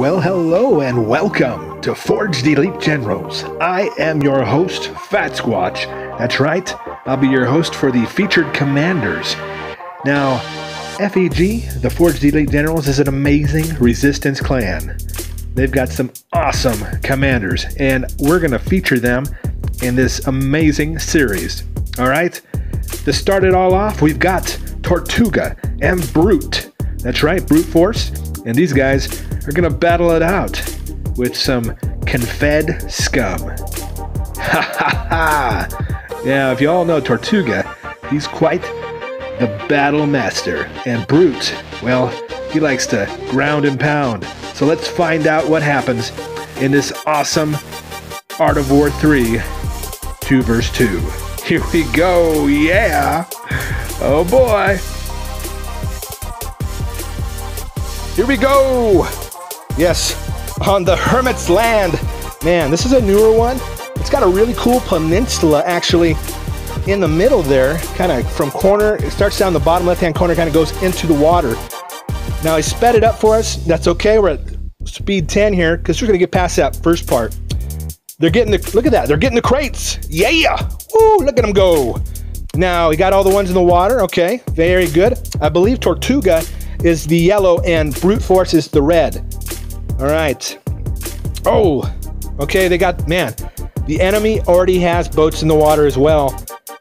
Well, hello and welcome to Forged Elite Generals. I am your host, Fatsquatch. That's right, I'll be your host for the featured commanders. Now, FEG, the Forged Elite Generals, is an amazing resistance clan. They've got some awesome commanders, and we're going to feature them in this amazing series. All right? To start it all off, we've got Tortuga and Brute. That's right, Brute Force. And these guys are going to battle it out with some Confed scum. Ha ha ha! Yeah, if you all know Tortuga, he's quite the battle master. And Brute, well, he likes to ground and pound. So let's find out what happens in this awesome Art of War 3 2 verse 2. Here we go, yeah! Oh boy! Here we go! Yes, on the Hermit's Land. Man, this is a newer one. It's got a really cool peninsula actually in the middle there, kind of from corner. It starts down the bottom left hand corner, kind of goes into the water. Now I sped it up for us. That's okay. We're at speed 10 here because we're going to get past that first part. They're getting the, look at that. They're getting the crates. Yeah. Woo, look at them go. Now we got all the ones in the water. Okay, very good. I believe Tortuga is the yellow and Brute Force is the red. All right. Oh, okay. They got, man, the enemy already has boats in the water as well.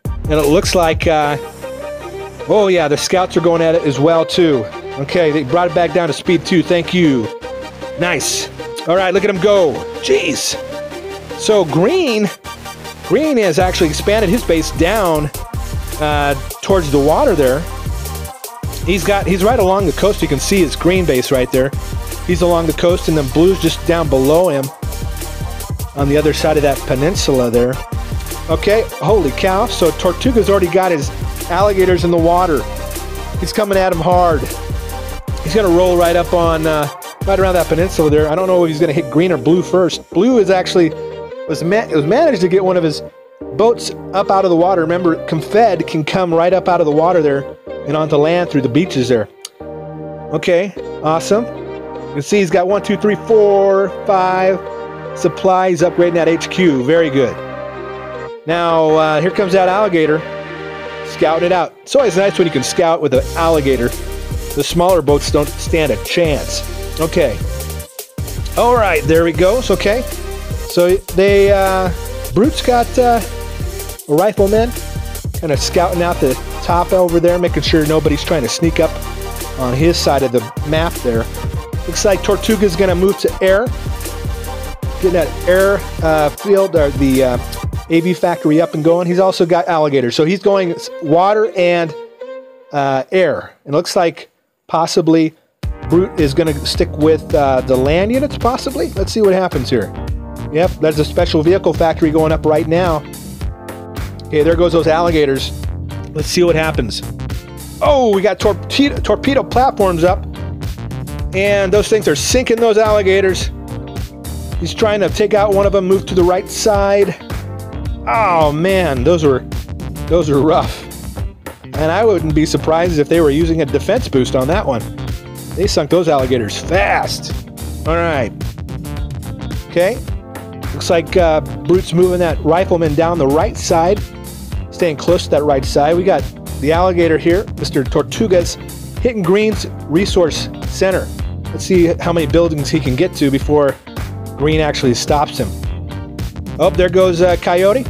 And it looks like, uh, oh yeah, the scouts are going at it as well too. Okay, they brought it back down to speed two. Thank you. Nice. All right, look at him go. Jeez. So green, green has actually expanded his base down uh, towards the water there. He's got he's right along the coast. You can see his green base right there. He's along the coast, and then blue's just down below him on the other side of that peninsula there. Okay, holy cow! So Tortuga's already got his alligators in the water. He's coming at him hard. He's gonna roll right up on uh, right around that peninsula there. I don't know if he's gonna hit green or blue first. Blue is actually was ma- was managed to get one of his boats up out of the water. Remember, Confed can come right up out of the water there and onto land through the beaches there. Okay, awesome. You can see he's got one, two, three, four, five supplies upgrading that HQ. Very good. Now, uh, here comes that alligator. Scouting it out. It's always nice when you can scout with an alligator. The smaller boats don't stand a chance. Okay. All right, there we go. It's okay. So they, uh, Brute's got uh, a rifleman kind of scouting out the top over there, making sure nobody's trying to sneak up on his side of the map there. Looks like Tortuga's going to move to air. Getting that air uh, field, or the uh, AV factory up and going. He's also got alligators. So he's going water and uh, air. It looks like possibly Brute is going to stick with uh, the land units, possibly. Let's see what happens here. Yep, there's a special vehicle factory going up right now. Okay, there goes those alligators. Let's see what happens. Oh, we got torpedo, torpedo platforms up. And those things are sinking those alligators. He's trying to take out one of them, move to the right side. Oh man, those were those were rough. And I wouldn't be surprised if they were using a defense boost on that one. They sunk those alligators fast. All right. Okay. Looks like uh, Brute's moving that rifleman down the right side, staying close to that right side. We got the alligator here, Mr. Tortuga's hitting Green's resource center. Let's see how many buildings he can get to before Green actually stops him. Oh, there goes uh, Coyote.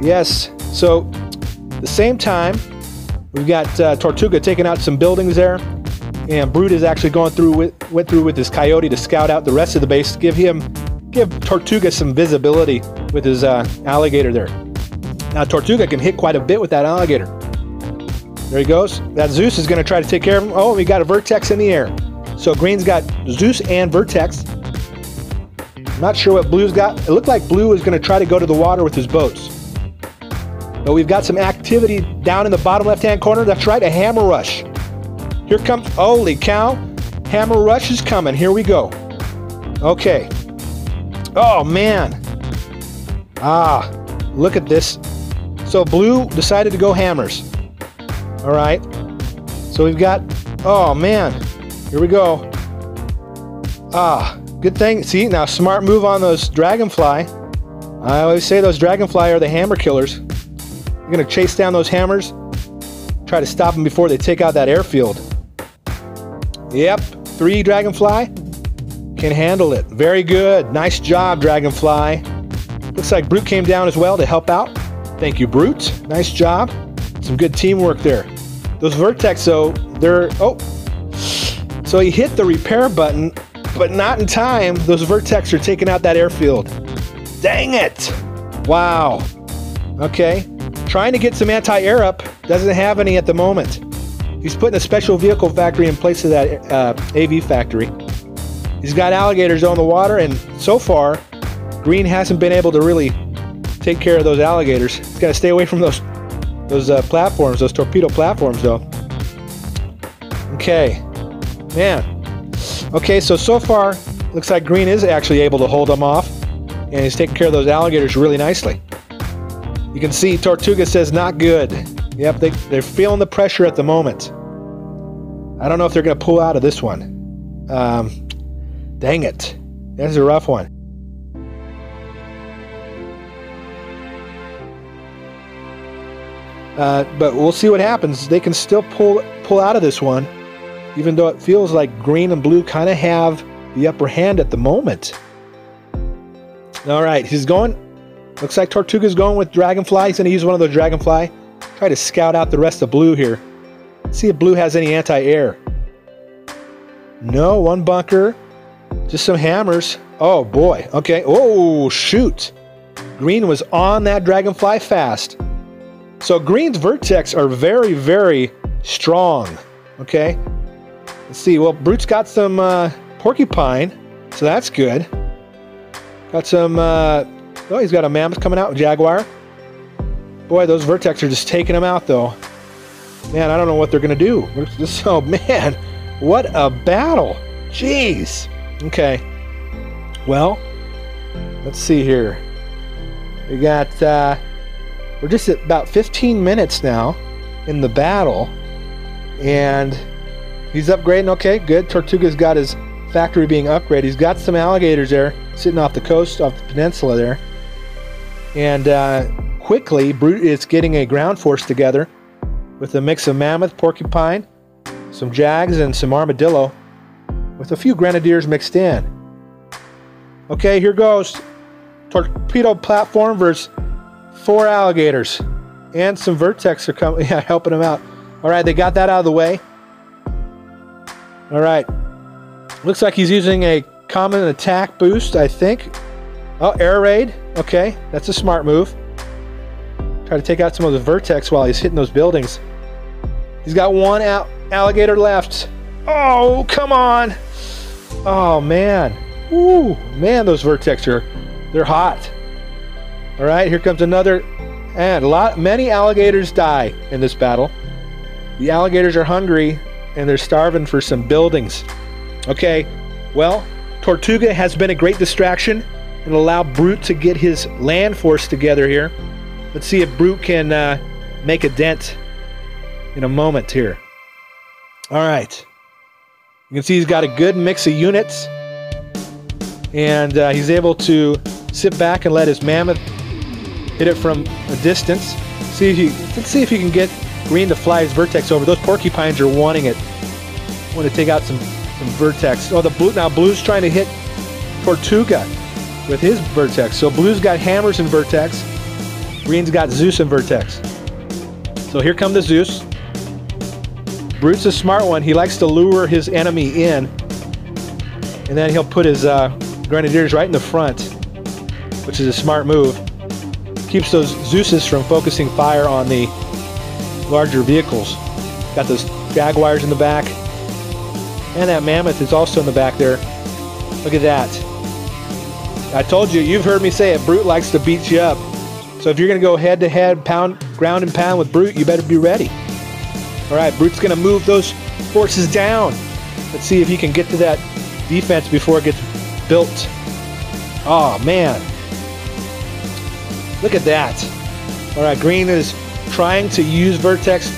Yes. So, the same time, we've got uh, Tortuga taking out some buildings there, and Brute is actually going through with went through with his Coyote to scout out the rest of the base, give him give Tortuga some visibility with his uh, alligator there. Now Tortuga can hit quite a bit with that alligator. There he goes. That Zeus is going to try to take care of him. Oh, we got a Vertex in the air. So Green's got Zeus and Vertex. Not sure what Blue's got. It looked like Blue was going to try to go to the water with his boats. But we've got some activity down in the bottom left-hand corner. That's right, a hammer rush. Here comes, holy cow. Hammer rush is coming. Here we go. Okay. Oh, man. Ah, look at this. So Blue decided to go hammers. All right. So we've got, oh, man. Here we go. Ah, good thing. See, now smart move on those Dragonfly. I always say those Dragonfly are the hammer killers. You're to chase down those hammers, try to stop them before they take out that airfield. Yep, three Dragonfly can handle it. Very good. Nice job, Dragonfly. Looks like Brute came down as well to help out. Thank you, Brute. Nice job. Some good teamwork there. Those Vertex, though, they're... Oh. So he hit the repair button, but not in time. Those Vertex are taking out that airfield. Dang it! Wow. Okay. Trying to get some anti-air up. Doesn't have any at the moment. He's putting a special vehicle factory in place of that uh, AV factory. He's got alligators on the water, and so far, Green hasn't been able to really take care of those alligators. He's got to stay away from those those uh, platforms, those torpedo platforms, though. Okay, man. Okay, so so far, looks like Green is actually able to hold them off, and he's taking care of those alligators really nicely. You can see Tortuga says not good. Yep, they, they're feeling the pressure at the moment. I don't know if they're going to pull out of this one. Um, dang it. That's a rough one. Uh, but we'll see what happens. They can still pull pull out of this one, even though it feels like green and blue kind of have the upper hand at the moment. All right, he's going. Looks like Tortuga's going with Dragonfly. He's to use one of those Dragonfly. Try to scout out the rest of blue here. See if blue has any anti-air. No, one bunker. Just some hammers. Oh boy. Okay. Oh shoot. Green was on that Dragonfly fast. So Green's Vertex are very, very strong. Okay. Let's see. Well, Brute's got some uh, Porcupine, so that's good. Got some. Uh, oh, he's got a Mammoth coming out, Jaguar. Boy, those Vertex are just taking them out, though. Man, I don't know what they're gonna do. This, oh man, what a battle! Jeez. Okay. Well, let's see here. We got. Uh, we're just at about 15 minutes now in the battle, and he's upgrading. Okay, good. Tortuga's got his factory being upgraded. He's got some alligators there sitting off the coast, off the peninsula there. And uh, quickly, Brute is getting a ground force together with a mix of mammoth, porcupine, some jags, and some armadillo, with a few grenadiers mixed in. Okay, here goes. Torpedo platform versus four alligators and some vertex are coming yeah helping them out. All right they got that out of the way. All right. Looks like he's using a common attack boost i think. Oh air raid. Okay that's a smart move. Try to take out some of the vertex while he's hitting those buildings. He's got one al alligator left. Oh come on. Oh man. Ooh, man those vertex are they're hot all right, here comes another, and a lot, many alligators die in this battle. The alligators are hungry and they're starving for some buildings. Okay, well, Tortuga has been a great distraction and allow Brute to get his land force together here. Let's see if Brute can uh, make a dent in a moment here. All right. You can see he's got a good mix of units, and uh, he's able to sit back and let his mammoth hit it from a distance. See if you let's see if he can get Green to fly his vertex over. Those porcupines are wanting it. Want to take out some, some vertex. Oh, the blue now Blue's trying to hit Tortuga with his vertex. So Blue's got hammers and vertex. Green's got Zeus and vertex. So here come the Zeus. Brute's a smart one. He likes to lure his enemy in. And then he'll put his uh, grenadiers right in the front, which is a smart move keeps those Zeuses from focusing fire on the larger vehicles. Got those Jaguars in the back. And that Mammoth is also in the back there. Look at that. I told you, you've heard me say it, Brute likes to beat you up. So if you're going to go head to head, pound, ground and pound with Brute, you better be ready. All right, Brute's going to move those forces down. Let's see if he can get to that defense before it gets built. Oh, man. Look at that. All right, Green is trying to use Vertex.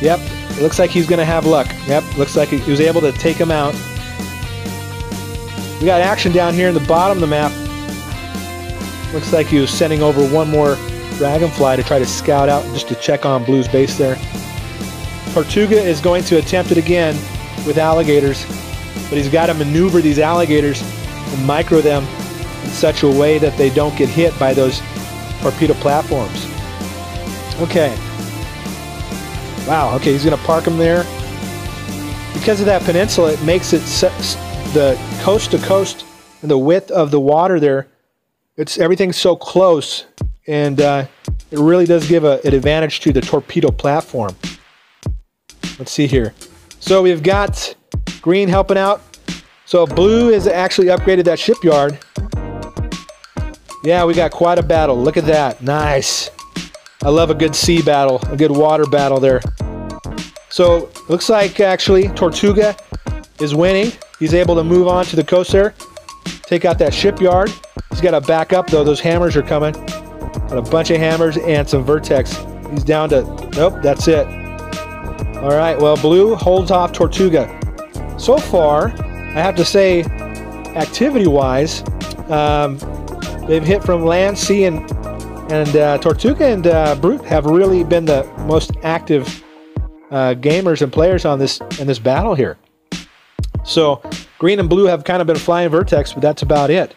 Yep, it looks like he's going to have luck. Yep, looks like he was able to take him out. We got action down here in the bottom of the map. Looks like he was sending over one more dragonfly to try to scout out just to check on Blue's base there. Tortuga is going to attempt it again with alligators, but he's got to maneuver these alligators and micro them in such a way that they don't get hit by those torpedo platforms. Okay. Wow, okay, he's going to park them there. Because of that peninsula, it makes it the coast to coast and the width of the water there, it's everything's so close, and uh, it really does give a, an advantage to the torpedo platform. Let's see here. So we've got green helping out. So blue has actually upgraded that shipyard. Yeah, we got quite a battle. Look at that. Nice. I love a good sea battle, a good water battle there. So looks like actually Tortuga is winning. He's able to move on to the coast there, take out that shipyard. He's got to back up though. Those hammers are coming. Got a bunch of hammers and some vertex. He's down to, nope, that's it. All right, well, blue holds off Tortuga. So far, I have to say, activity-wise, um, they've hit from land, sea, and and uh, Tortuga and uh, Brute have really been the most active uh, gamers and players on this in this battle here. So green and blue have kind of been flying vertex, but that's about it.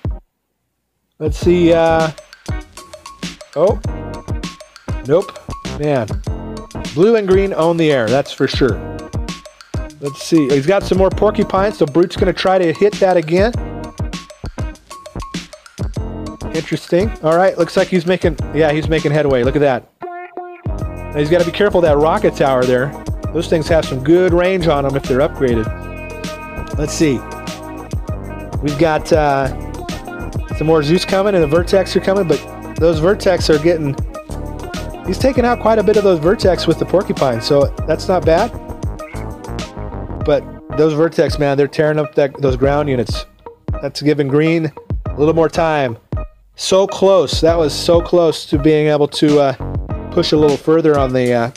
Let's see. Uh, oh, nope, man. Blue and green own the air, that's for sure. Let's see. He's got some more porcupines, so Brute's going to try to hit that again. Interesting. All right, looks like he's making, yeah, he's making headway. Look at that. Now he's got to be careful that rocket tower there. Those things have some good range on them if they're upgraded. Let's see. We've got uh, some more Zeus coming and the Vertex are coming, but those Vertex are getting... He's taking out quite a bit of those Vertex with the Porcupine, so that's not bad. But those Vertex, man, they're tearing up that, those ground units. That's giving Green a little more time. So close. That was so close to being able to uh, push a little further on the uh,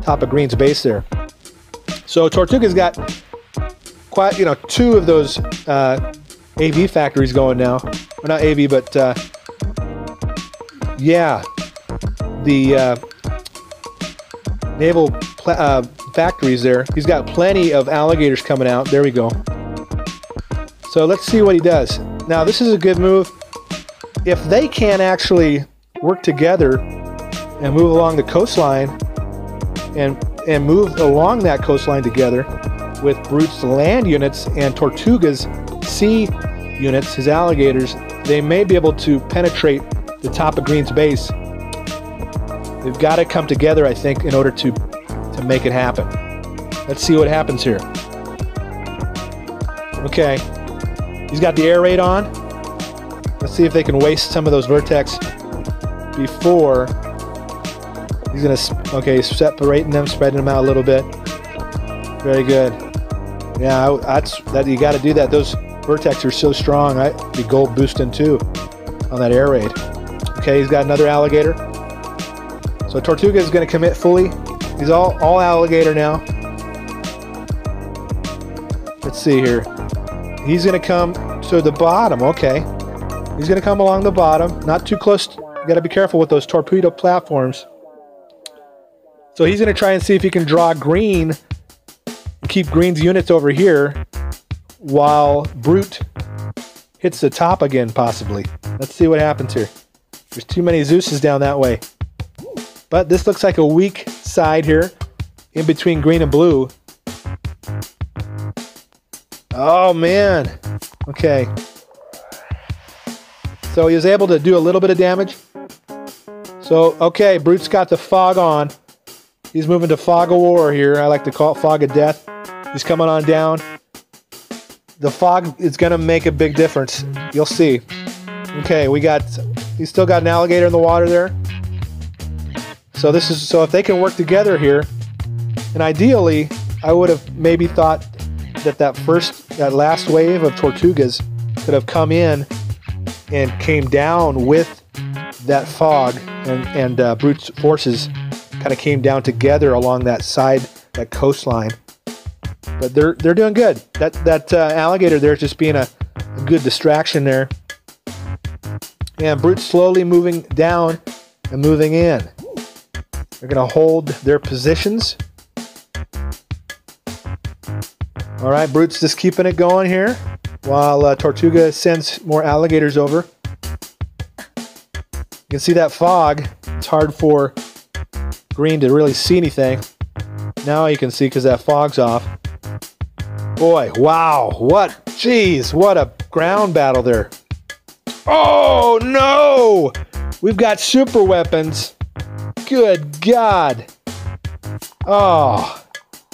top of Green's base there. So Tortuga's got quite, you know, two of those uh, AV factories going now. Well, not AV, but uh, yeah, the uh, naval uh, factories there. He's got plenty of alligators coming out. There we go. So let's see what he does. Now this is a good move if they can't actually work together and move along the coastline and and move along that coastline together with Brute's land units and Tortuga's sea units, his alligators, they may be able to penetrate the top of Green's base. They've got to come together, I think, in order to to make it happen. Let's see what happens here. Okay. He's got the air raid on. Let's see if they can waste some of those vertex before he's gonna. Okay, separating them, spreading them out a little bit. Very good. Yeah, that's that. You got to do that. Those vertex are so strong. I be gold boosting too on that air raid. Okay, he's got another alligator. So Tortuga is going to commit fully. He's all all alligator now. Let's see here. He's going to come to the bottom. Okay. He's going to come along the bottom, not too close. You got to be careful with those torpedo platforms. So he's going to try and see if he can draw green, keep green's units over here, while Brute hits the top again, possibly. Let's see what happens here. There's too many Zeuses down that way. But this looks like a weak side here, in between green and blue. Oh, man. Okay. So he was able to do a little bit of damage. So, okay, Brute's got the fog on. He's moving to fog of war here. I like to call it fog of death. He's coming on down. The fog is going to make a big difference. You'll see. Okay, we got, he's still got an alligator in the water there. So this is, so if they can work together here, and ideally, I would have maybe thought that that first, that last wave of Tortugas could have come in and came down with that fog, and and uh, Brute's forces kind of came down together along that side, that coastline. But they're they're doing good. That that uh, alligator there is just being a a good distraction there. And Brute's slowly moving down and moving in. They're going to hold their positions. All right, Brute's just keeping it going here while uh, Tortuga sends more alligators over. You can see that fog. It's hard for Green to really see anything. Now you can see because that fog's off. Boy, wow, what, jeez, what a ground battle there. Oh no! We've got super weapons. Good God. Oh,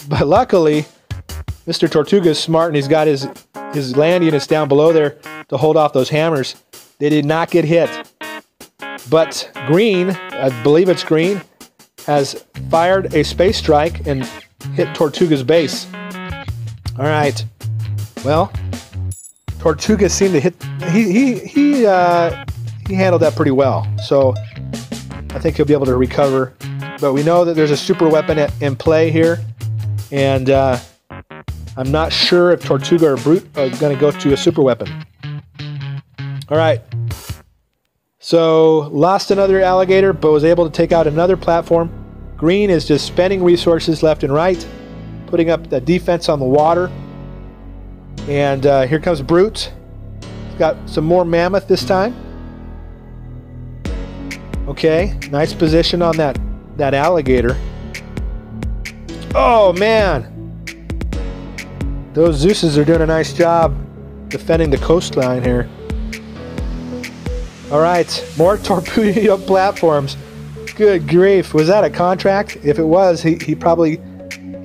but luckily, Mr. Tortuga is smart and he's got his, his land units down below there to hold off those hammers. They did not get hit. But Green, I believe it's Green, has fired a space strike and hit Tortuga's base. All right. Well, Tortuga seemed to hit. He he he uh, he handled that pretty well. So I think he'll be able to recover. But we know that there's a super weapon in play here, and uh, I'm not sure if Tortuga or Brute are going to go to a super weapon. All right. So lost another alligator, but was able to take out another platform. Green is just spending resources left and right, putting up the defense on the water. And uh, here comes Brute. He's got some more mammoth this time. Okay, nice position on that, that alligator. Oh, man. Those Zeus's are doing a nice job defending the coastline here. All right, more torpedo platforms. Good grief, was that a contract? If it was, he, he probably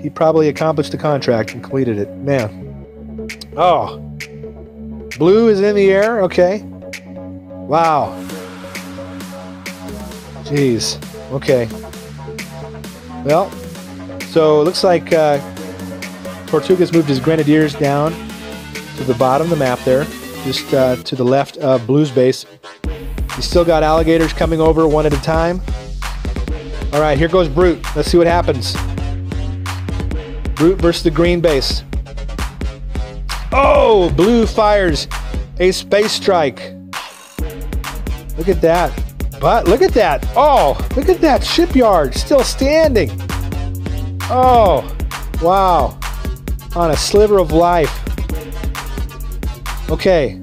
he probably accomplished the contract and completed it. Man. Oh. Blue is in the air, okay. Wow. Jeez. Okay. Well, so it looks like uh, Tortuga's moved his grenadiers down to the bottom of the map there, just uh, to the left of Blue's base. He's still got alligators coming over one at a time. All right, here goes Brute. Let's see what happens. Brute versus the green base. Oh, Blue fires a space strike. Look at that. But look at that. Oh, look at that shipyard still standing. Oh, wow. On a sliver of life. Okay.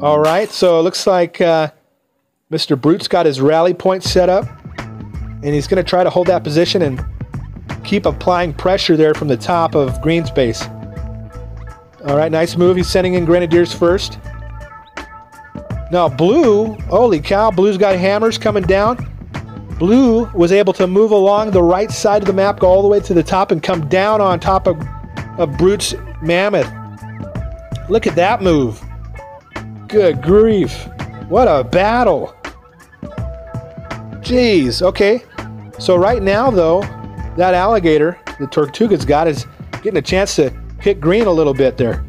All right. So it looks like uh, Mr. Brute's got his rally point set up. And he's going to try to hold that position and keep applying pressure there from the top of Green's base. All right, nice move. He's sending in Grenadiers first. Now, Blue, holy cow, Blue's got hammers coming down. Blue was able to move along the right side of the map, go all the way to the top, and come down on top of, of Brute's Mammoth. Look at that move. Good grief. What a battle. Jeez, okay. So right now, though, that alligator, the Tortuga's got, is getting a chance to hit green a little bit there.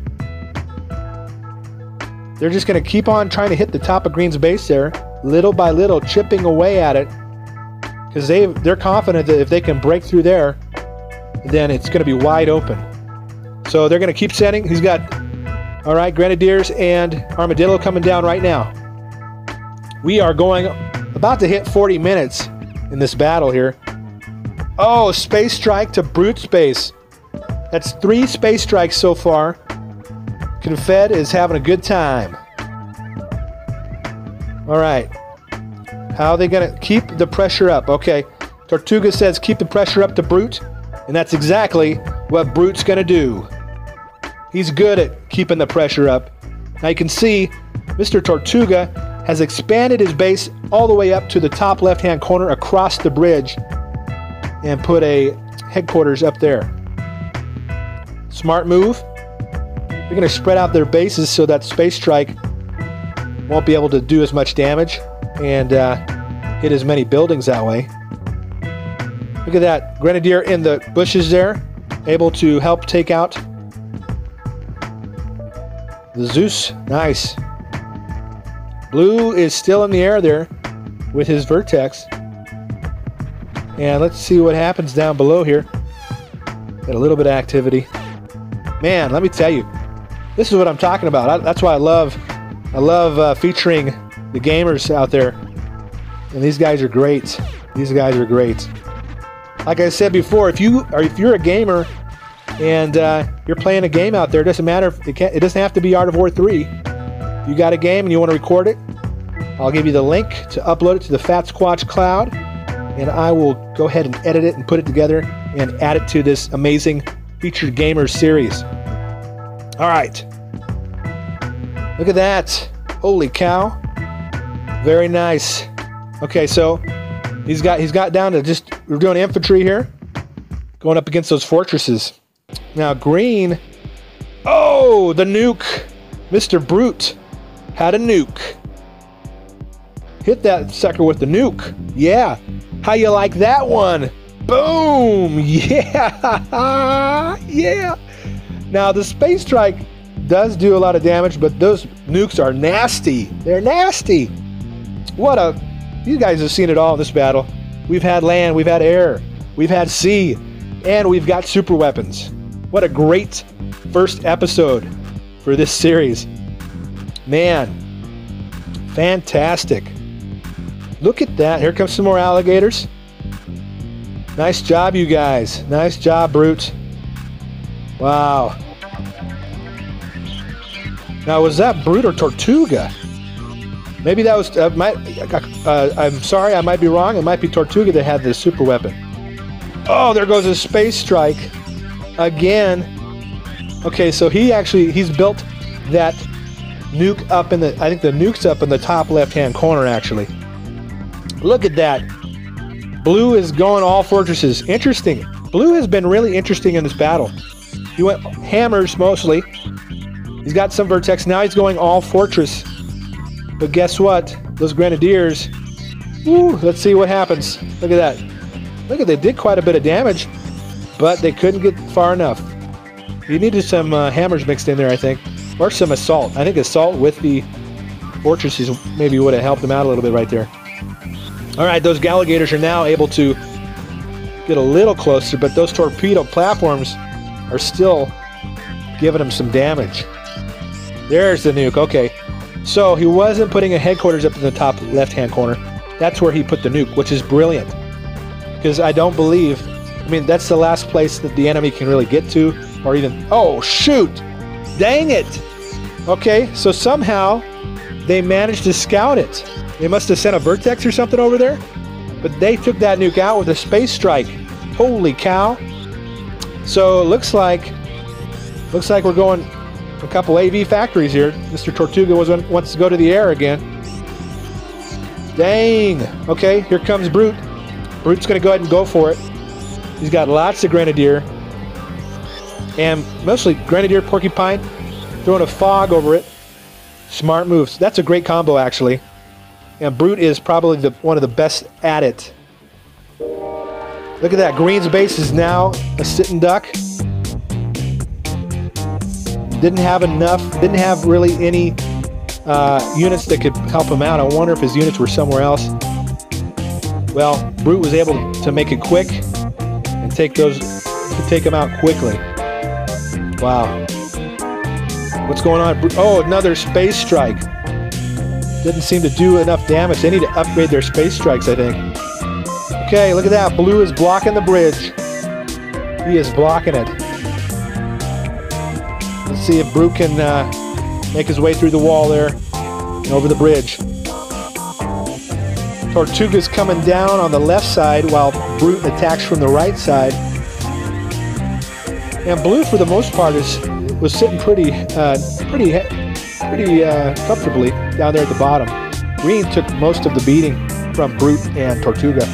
They're just going to keep on trying to hit the top of Green's base there, little by little, chipping away at it. Because they they're confident that if they can break through there, then it's going to be wide open. So they're going to keep sending. He's got, all right, Grenadiers and Armadillo coming down right now. We are going about to hit 40 minutes in this battle here. Oh, space strike to brute space. That's three space strikes so far. Confed is having a good time. All right. How are they going to keep the pressure up? Okay. Tortuga says keep the pressure up to Brute, and that's exactly what Brute's going to do. He's good at keeping the pressure up. Now you can see Mr. Tortuga has expanded his base all the way up to the top left-hand corner across the bridge and put a headquarters up there. Smart move. They're going to spread out their bases so that Space Strike won't be able to do as much damage and uh, hit as many buildings that way. Look at that. Grenadier in the bushes there, able to help take out the Zeus. Nice. Blue is still in the air there with his Vertex. And let's see what happens down below here. Got a little bit of activity. Man, let me tell you, This is what I'm talking about. I, that's why I love, I love uh, featuring the gamers out there. And these guys are great. These guys are great. Like I said before, if you are if you're a gamer and uh, you're playing a game out there, it doesn't matter. If it, can't, it doesn't have to be Art of War 3. You got a game and you want to record it, I'll give you the link to upload it to the Fatsquatch Cloud, and I will go ahead and edit it and put it together and add it to this amazing featured gamers series. All right. Look at that. Holy cow. Very nice. Okay, so he's got he's got down to just we're doing infantry here. Going up against those fortresses. Now green. Oh, the nuke. Mr. Brute had a nuke. Hit that sucker with the nuke. Yeah. How you like that one? Boom! Yeah! yeah! Now, the Space Strike does do a lot of damage, but those nukes are nasty. They're nasty. What a. You guys have seen it all in this battle. We've had land, we've had air, we've had sea, and we've got super weapons. What a great first episode for this series. Man, fantastic. Look at that. Here comes some more alligators. Nice job, you guys. Nice job, Brute. Wow. Now, was that Brute or Tortuga? Maybe that was. Uh, uh, I'm sorry, I might be wrong. It might be Tortuga that had the super weapon. Oh, there goes a space strike again. Okay, so he actually he's built that nuke up in the. I think the nuke's up in the top left-hand corner actually. Look at that. Blue is going all fortresses. Interesting. Blue has been really interesting in this battle. He went hammers mostly. He's got some vertex. Now he's going all fortress. But guess what? Those grenadiers. Woo, let's see what happens. Look at that. Look at they did quite a bit of damage, but they couldn't get far enough. You needed some uh, hammers mixed in there, I think, or some assault. I think assault with the fortresses maybe would have helped them out a little bit right there. All right, those Galligators are now able to get a little closer, but those torpedo platforms are still giving them some damage. There's the nuke. Okay, so he wasn't putting a headquarters up in the top left-hand corner. That's where he put the nuke, which is brilliant. Because I don't believe, I mean, that's the last place that the enemy can really get to, or even, oh, shoot! Dang it! Okay, so somehow they managed to scout it. They must have sent a vertex or something over there. But they took that nuke out with a space strike. Holy cow. So it looks like looks like we're going a couple AV factories here. Mr. Tortuga was wants to go to the air again. Dang. Okay, here comes Brute. Brute's to go ahead and go for it. He's got lots of Grenadier. And mostly Grenadier Porcupine. Throwing a fog over it. Smart moves. That's a great combo, actually. And Brute is probably the, one of the best at it. Look at that. Green's base is now a sitting duck. Didn't have enough, didn't have really any uh, units that could help him out. I wonder if his units were somewhere else. Well, Brute was able to make it quick and take those, to take them out quickly. Wow. What's going on? Oh, another space strike. Didn't seem to do enough damage. They need to upgrade their space strikes, I think. Okay, look at that. Blue is blocking the bridge. He is blocking it. Let's see if Brute can uh, make his way through the wall there and over the bridge. Tortuga's coming down on the left side while Brute attacks from the right side. And Blue, for the most part, is was sitting pretty, uh, pretty pretty uh, comfortably down there at the bottom. Green took most of the beating from Brute and Tortuga.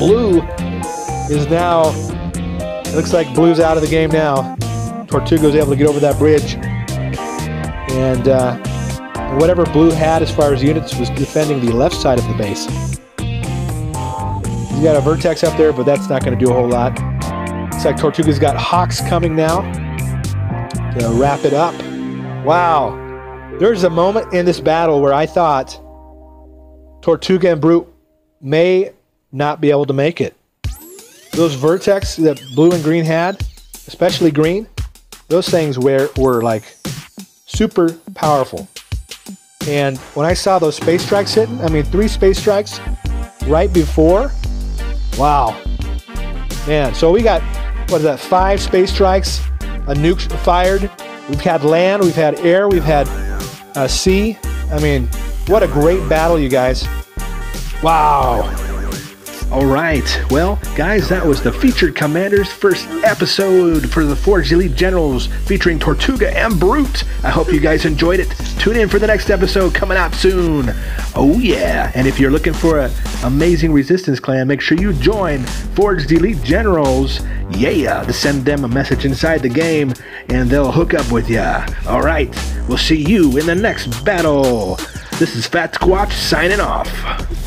Blue is now, it looks like Blue's out of the game now. Tortuga's able to get over that bridge. And uh, whatever Blue had as far as units was defending the left side of the base. He's got a Vertex up there, but that's not going to do a whole lot. Looks like Tortuga's got Hawks coming now to wrap it up. Wow. There's a moment in this battle where I thought Tortuga and Brute may not be able to make it. Those vertex that blue and green had, especially green, those things were, were like super powerful. And when I saw those space strikes hitting, I mean, three space strikes right before, wow. Man, so we got, what is that, five space strikes, a nuke fired. We've had land, we've had air, we've had uh, sea. I mean, what a great battle, you guys. Wow. All right. Well, guys, that was the featured Commander's first episode for the Forged Elite Generals featuring Tortuga and Brute. I hope you guys enjoyed it. Tune in for the next episode coming out soon. Oh, yeah. And if you're looking for an amazing resistance clan, make sure you join Forged Elite Generals. Yeah, to send them a message inside the game and they'll hook up with ya. All right. We'll see you in the next battle. This is Fatsquatch signing off.